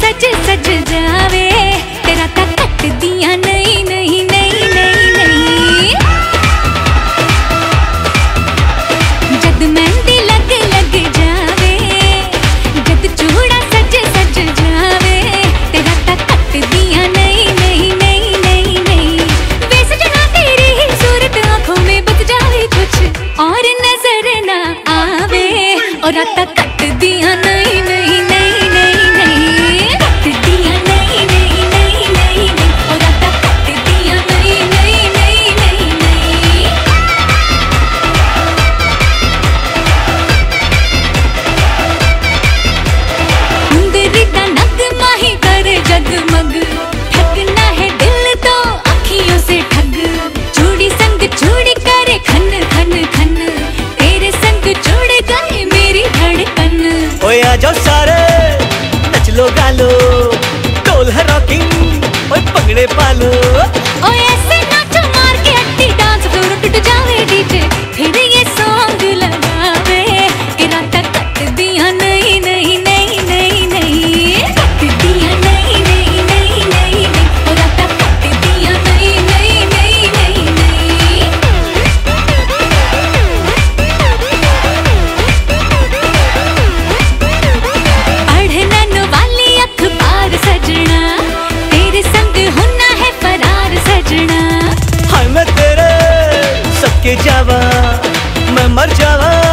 सज सज जावे। ता नहीं सूरत आँखों में कुछ और नज़र ना आवे। और जगमग ठगना है दिल तो अखियों से ठग। चूड़ी संग चूड़ी करे खन खन खन। तेरे संग जुड़ गए मेरी धड़कन। ओए आ जाओ सारे नच लो गालो। डोल है रॉकिंग ओए पगड़े पालो। ओ जावा मैं मर जावा।